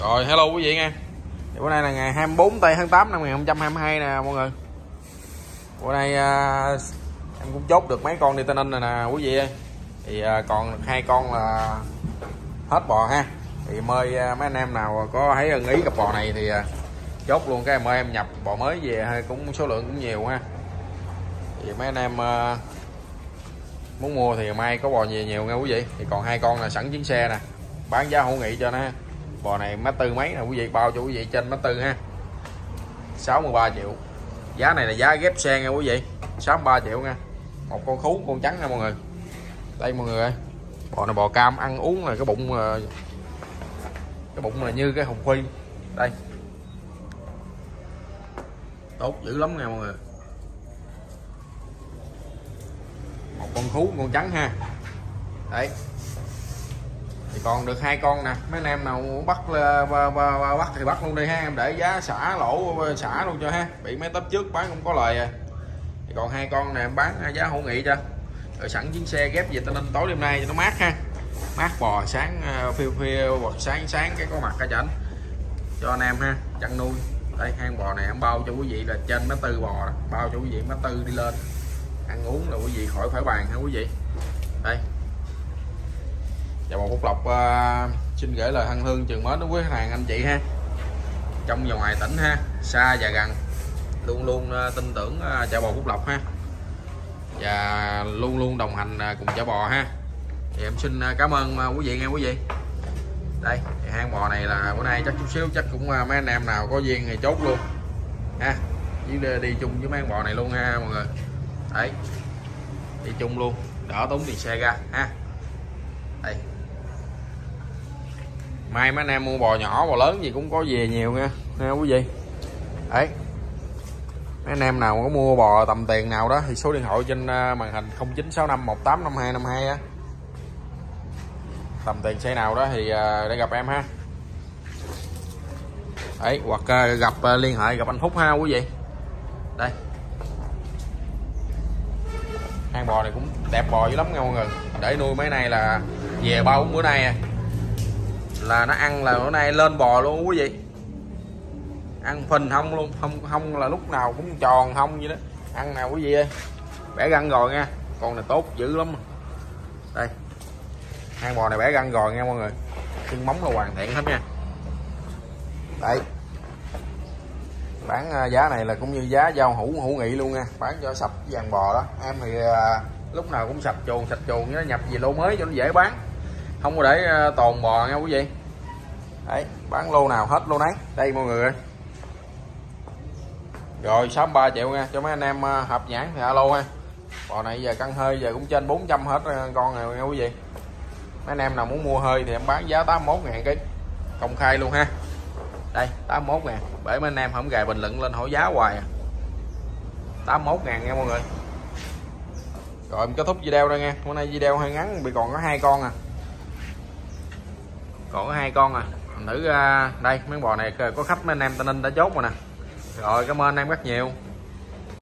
Rồi hello quý vị nha. Thì Bữa nay là ngày 24 tây tháng 8 năm 2022 nè mọi người. Bữa nay à, em cũng chốt được mấy con đi Tây Ninh rồi nè quý vị ơi. Thì à, còn hai con là hết bò ha. Thì mời à, mấy anh em nào có thấy ưng ý cặp bò này thì à, chốt luôn cái mời em nhập bò mới về hay cũng số lượng cũng nhiều ha. Thì mấy anh em à, muốn mua thì mai có bò về nhiều nha quý vị. Thì còn hai con là sẵn chuyến xe nè Bán giá hữu nghị cho nó ha bò này mét tư mấy nè, quý vị bao cho quý vị trên mét tư ha. 63 triệu. Giá này là giá ghép xe nha quý vị. 63 triệu nha. Một con khú, con trắng nha mọi người. Đây mọi người ơi. Bò này bò cam ăn uống là cái bụng ờ, cái bụng là như cái hồng phi đây. Tốt dữ lắm nha mọi người. Một con khú, con trắng ha. Đấy thì còn được hai con nè. Mấy anh em nào muốn bắt ờ, bắt thì bắt luôn đi ha. Em để giá xả lỗ ờ, xả luôn cho ha. Bị mấy tấp trước bán không có lời à. Thì còn hai con này em bán ờ, giá hữu nghị cho. Rồi sẵn chuyến xe ghép về tây ninh tối đêm nay cho nó mát ha. Mát bò sáng phiêu phiêu hoặc sáng sáng cái có mặt cả chảnh. Cho anh em ha, chăn nuôi. Đây, hang bò này em bao cho quý vị là trên mét tư bò bao cho quý vị mét tư đi lên. Ăn uống là quý vị khỏi phải bàn ha quý vị. Đây và một phúc lộc ờ, uh, xin gửi lời thân thương trường mến đến quý hàng anh chị ha. Trong và ngoài tỉnh ha xa và gần. Luôn luôn uh, tin tưởng ờ, uh, chợ bò phúc lộc ha. Và luôn luôn đồng hành uh, cùng chợ bò ha. Thì em xin uh, cảm ơn uh, quý vị nghe quý vị. Đây thì hang bò này là bữa nay chắc chút xíu chắc cũng uh, mấy anh em nào có duyên thì chốt luôn. Ha với đi chung với mấy con bò này luôn ha mọi người. Đấy đi chung luôn đỡ tốn tiền xe ra ha. Đây mai mấy anh em mua bò nhỏ, bò lớn gì cũng có về nhiều nha. Nha quý vị? Đấy. Mấy anh em nào có mua bò tầm tiền nào đó thì số điện thoại trên ờ, màn hình 0965185252 á. Tầm tiền xe nào đó thì ờ, để gặp em ha. Đấy, hoặc ờ, gặp liên hệ gặp anh Phúc ha, quý vị. Đây. Hang bò này cũng đẹp bò dữ lắm nha mọi người. Để nuôi mấy này là về ba bốn bữa nay à là nó ăn là bữa nay lên bò luôn, quý vị. Ăn phình không luôn, không không là lúc nào cũng tròn không vậy đó. Ăn nào quý vị ơi, bẻ răng rồi nha. Con này tốt dữ lắm. Đây hang bò này bẻ răng rồi nha mọi người. Chân móng là hoàn thiện hết nha. Đây. Bán à, giá này là cũng như giá giao hữu hữu nghị luôn nha. Bán cho sập vàng bò đó. Em thì à, lúc nào cũng sạch chuồng sạch chuồng nó nhập về lô mới cho nó dễ bán. Không có để à, tồn bò nha quý vị đấy, bán lô nào hết lô nấy. Đây, mọi người ơi. Rồi 63 triệu nha. Cho mấy anh em à, hợp nhãn thì alo ha. Bò này giờ cân hơi, giờ cũng trên 400 hết à, con này nha quý vị. Mấy anh em nào muốn mua hơi thì em bán giá 81 ngàn ký. Công khai luôn ha. Đây 81 ngàn. Bởi mấy anh em không gài bình luận lên hỏi giá hoài à. 81 ngàn nha mọi người. Rồi, em kết thúc video đây nha. Hôm nay video hơi ngắn, bị còn có hai con à. Còn có hai con à thử à, đây mấy bò này có khách mấy anh em tây ninh đã chốt rồi nè. Rồi, cảm ơn anh em rất nhiều.